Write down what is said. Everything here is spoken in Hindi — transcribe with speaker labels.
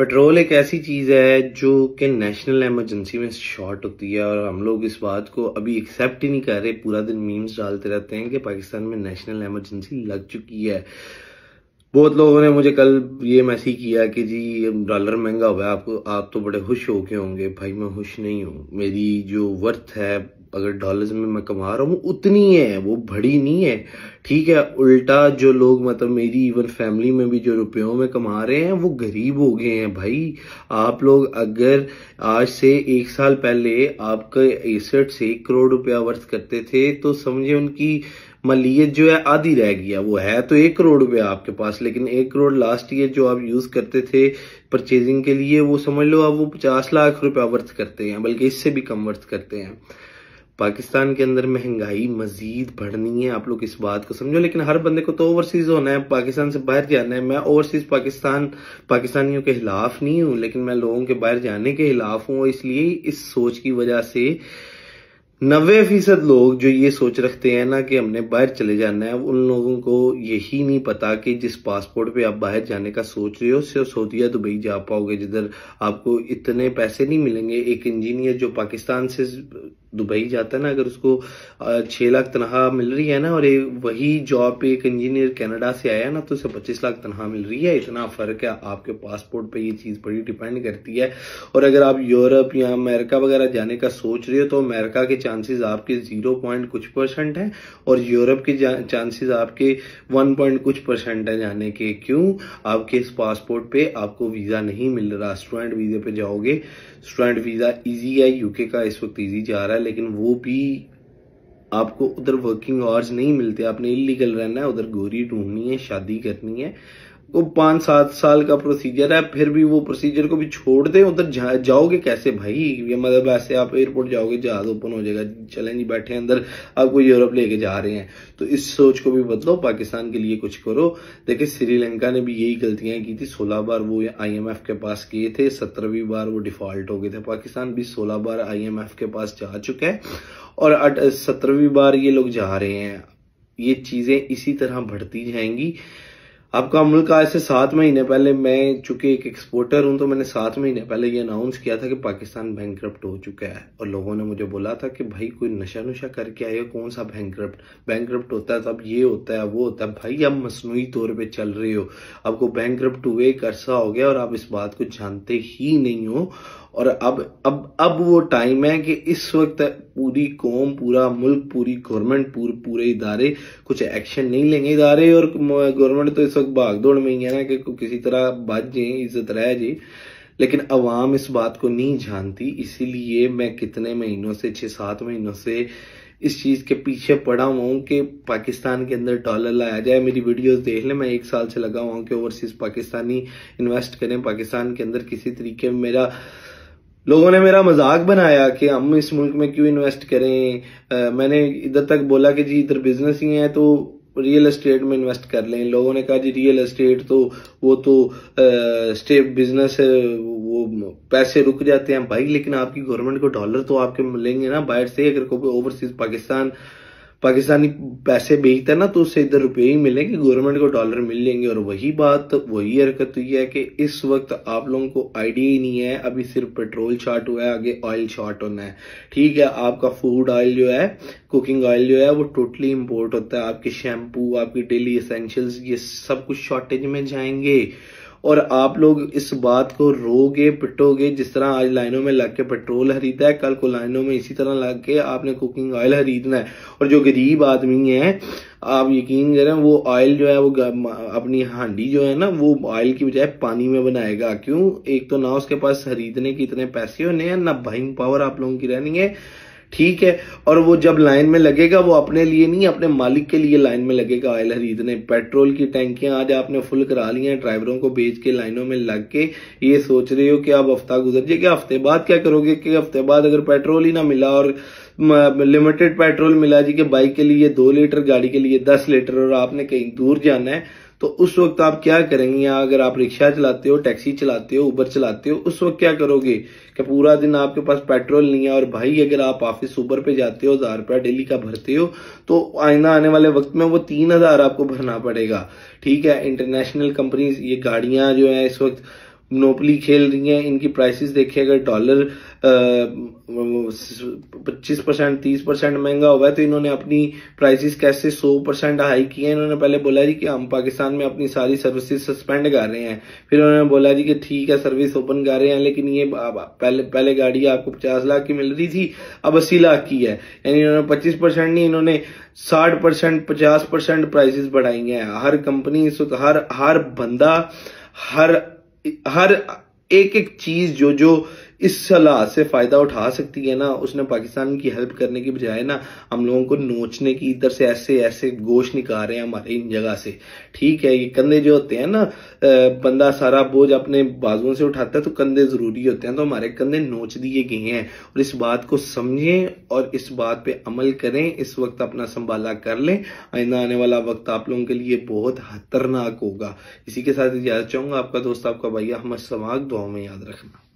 Speaker 1: पेट्रोल एक ऐसी चीज़ है जो कि नेशनल इमरजेंसी में शॉर्ट होती है और हम लोग इस बात को अभी एक्सेप्ट ही नहीं कर रहे, पूरा दिन मीम्स डालते रहते हैं कि पाकिस्तान में नेशनल इमरजेंसी लग चुकी है। बहुत लोगों ने मुझे कल ये मैसेज किया कि जी डॉलर महँगा हुआ है आपको आप तो बड़े खुश हो के होंगे। भाई, मैं खुश नहीं हूँ। मेरी जो वर्थ है अगर डॉलर्स में मैं कमा रहा हूँ, उतनी है, वो बड़ी नहीं है। ठीक है, उल्टा जो लोग मतलब मेरी इवन फैमिली में भी जो रुपयों में कमा रहे हैं, वो गरीब हो गए हैं भाई। आप लोग अगर आज से एक साल पहले आपका एसेट से एक करोड़ रुपया वर्थ करते थे तो समझे उनकी मलियत जो है आधी रह गया वो है तो एक करोड़ रुपया आपके पास, लेकिन एक करोड़ लास्ट ईयर जो आप यूज़ करते थे परचेजिंग के लिए, वो समझ लो आप वो पचास लाख रुपया वर्थ करते हैं, बल्कि इससे भी कम वर्थ करते हैं। पाकिस्तान के अंदर महँगाई मजीद बढ़नी है, आप लोग इस बात को समझो। लेकिन हर बंदे को तो ओवरसीज होना है, पाकिस्तान से बाहर जाना है। मैं ओवरसीज पाकिस्तान, पाकिस्तानियों के खिलाफ नहीं हूँ, लेकिन मैं लोगों के बाहर जाने के खिलाफ हूँ। इसलिए इस सोच की वजह से नब्बे फ़ीसद लोग जो ये सोच रखते हैं ना कि हमने बाहर चले जाना है, उन लोगों को यही नहीं पता कि जिस पासपोर्ट पे आप बाहर जाने का सोच रहे हो, सिर्फ़ सऊदिया दुबई जा पाओगे, जिधर आपको इतने पैसे नहीं मिलेंगे। एक इंजीनियर जो पाकिस्तान से दुबई जाता है ना, अगर उसको छह लाख तनख्वाह मिल रही है ना, और वही जॉब पे एक इंजीनियर कनाडा से आया ना तो उसे पच्चीस लाख तनख्वाह मिल रही है। इतना फ़र्क है, आपके पासपोर्ट पे ये चीज़ बड़ी डिपेंड करती है। और अगर आप यूरोप या अमेरिका वगैरह जाने का सोच रहे हो तो अमेरिका के चांसेस आपके ज़ीरो पॉइंट कुछ परसेंट है, और यूरोप के चांसेस आपके वन पॉइंट कुछ परसेंट है जाने के। क्यों? आपके इस पासपोर्ट पे आपको वीज़ा नहीं मिल रहा। स्टूडेंट वीजे पे जाओगे स्टूडेंट वीज़ा ईजी है यूके का इस वक्त ईजी जा रहा है। लेकिन वो भी आपको उधर वर्किंग आवर्स नहीं मिलते। आपने इलीगल रहना है, उधर गोरी ढूंढनी है, शादी करनी है। वो पाँच सात साल का प्रोसीजर है फिर भी वो प्रोसीजर को भी छोड़ दे उधर जा, जाओगे कैसे भाई? ये मतलब ऐसे आप एयरपोर्ट जाओगे जहाज़ ओपन हो जाएगा चलें जी बैठे अंदर आपको यूरोप लेके जा रहे हैं। तो इस सोच को भी बदलो पाकिस्तान के लिए कुछ करो। देखिए श्रीलंका ने भी यही गलतियाँ की थी सोलह बार वो आईएमएफ के पास किए थे सत्रहवीं बार वो डिफ़ॉल्ट हो गए थे। पाकिस्तान भी सोलह बार आईएमएफ के पास जा चुका है और सत्रहवीं बार ये लोग जा रहे हैं। ये चीज़ें इसी तरह बढ़ती जाएँगी। आपका मुल्क आज से सात महीने पहले मैं चूँकि एक एक्सपोर्टर हूँ तो मैंने सात महीने पहले ये अनाउंस किया था कि पाकिस्तान बैंक हो चुका है। और लोगों ने मुझे बोला था कि भाई कोई नशा नुशा करके आए कौन सा बैंक बैंक होता है तो अब ये होता है, वो होता है। भाई आप मसनू तौर पर चल रहे हो। आपको बैंक हुए, एक हो गया और आप इस बात को जानते ही नहीं हो। और अब अब अब वो टाइम है कि इस वक्त पूरी कौम, पूरा मुल्क, पूरी गवर्नमेंट पूरे पूरे इदारे कुछ एक्शन नहीं लेंगे इदारे और गवर्नमेंट तो इस वक्त भाग दौड़ में ही है ना कि किसी तरह बच जाए, इज़्ज़त रह जाए। लेकिन अवाम इस बात को नहीं जानती, इसीलिए मैं कितने महीनों से, छह, सात महीनों से इस चीज़ के पीछे पड़ा हुआ हूँ कि पाकिस्तान के अंदर डॉलर लाया जाए। मेरी वीडियोस देख ले, मैं एक साल से लगा हुआ हूँ कि ओवरसीज पाकिस्तानी इन्वेस्ट करें, पाकिस्तान के अंदर किसी तरीके मेरा लोगों ने मेरा मज़ाक बनाया कि हम इस मुल्क में क्यों इन्वेस्ट करें? आ, मैंने इधर तक बोला कि जी इधर बिज़नेस ही है तो रियल एस्टेट में इन्वेस्ट कर लें। लोगों ने कहा जी रियल एस्टेट तो वो तो स्टेट बिज़नेस है वो पैसे रुक जाते हैं भाई लेकिन आपकी गवर्नमेंट को डॉलर तो आपके लेंगे ना बाहर से अगर कोई ओवरसीज पाकिस्तान पाकिस्तानी पैसे बेचता है ना तो उससे इधर रुपये ही मिलेंगे गवर्नमेंट को डॉलर मिल जाएँगे और वही बात, वही हरकत हुई है कि इस वक्त आप लोगों को आइडिया ही नहीं है। अभी सिर्फ़ पेट्रोल शॉर्ट हुआ है, आगे ऑयल शॉर्ट होना है। ठीक है, आपका फ़ूड ऑयल जो है कुकिंग ऑयल जो है, वो टोटली इम्पोर्ट होता है। आपके शैम्पू आपकी डेली एसेंशियल्स ये सब कुछ शॉर्टेज में जाएँगे। और आप लोग इस बात को रोगे, पिटोगे, जिस तरह आज लाइनों में लग के पेट्रोल खरीदा है, कल को लाइनों में इसी तरह लग के आपने कुकिंग ऑयल खरीदना है। और जो गरीब आदमी है, आप यकीन करें, वो ऑयल जो है, वो अपनी हांडी जो है ना, वो ऑयल की बजाय पानी में बनाएगा। क्यों? एक तो ना उसके पास खरीदने के इतने पैसे होने हैं, ना बाइंग पावर आप लोगों की रहनी है। ठीक है, और वो जब लाइन में लगेगा, वो अपने लिए नहीं, अपने मालिक के लिए लाइन में लगेगा ऑयल खरीदने पेट्रोल की टैंकियाँ आज आपने फुल करा ली हैं, ड्राइवरों को बेच के लाइनों में लग के ये सोच रहे हो कि आप हफ़्ता गुजर जाएगा हफ़्ते बाद क्या करोगे कि हफ़्ते बाद अगर पेट्रोल ही ना मिला और लिमिटेड पेट्रोल मिला जी के बाइक के लिए दो लीटर, गाड़ी के लिए दस लीटर, और आपने कहीं दूर जाना है तो उस वक्त आप क्या करेंगे? अगर आप रिक्शा चलाते हो, टैक्सी चलाते हो उबर चलाते हो, उस वक्त क्या करोगे? कि पूरा दिन आपके पास पेट्रोल नहीं है और भाई, अगर आप ऑफ़िस उबर पे जाते हो, हज़ार रुपया डेली का भरते हो तो आईना आने वाले वक्त में वो तीन हज़ार आपको भरना पड़ेगा। ठीक है इंटरनेशनल कंपनीज़ ये गाड़ियाँ जो है इस वक्त मोनोपली खेल रही हैं, इनकी प्राइसेस देखिए, अगर डॉलर पच्चीस परसेंट तीस परसेंट महँगा हुआ है तो इन्होंने अपनी प्राइसेस कैसे सौ परसेंट हाई किए हैं? इन्होंने पहले बोला जी कि हम पाकिस्तान में अपनी सारी सर्विसेज़ सस्पेंड कर रहे हैं। फिर उन्होंने बोला जी कि ठीक है सर्विस ओपन कर रहे हैं, लेकिन ये पहले पहले गाड़ी आपको पचास लाख की मिल रही थी, अब अस्सी लाख की है। यानी इन्होंने पच्चीस परसेंट नहीं, इन्होंने साठ परसेंट पचास परसेंट प्राइसेस बढ़ाई हैं। हर कंपनी हर हर बंदा, हर हर एक एक चीज़ जो जो इस सलाह से फ़ायदा उठा सकती है ना? उसने पाकिस्तान की हेल्प करने की बजाय ना, हम लोगों को नोचने की इधर से ऐसे ऐसे गोश निकाल रहे हैं हमारे इन जगह से। ठीक है, ये कंधे जो होते हैं ना बंदा सारा बोझ अपने बाजुओं से उठाता है तो कंधे ज़रूरी होते हैं तो हमारे कंधे नोच दिए गए हैं। और इस बात को समझें और इस बात पे अमल करें, इस वक्त अपना संभाला कर लें। आइंदा आने वाला वक्त आप लोगों के लिए बहुत खतरनाक होगा। इसी के साथ इजाज़त चाहूँगा, आपका दोस्त, आपका भैया अहमद समाग दुआ में याद रखना।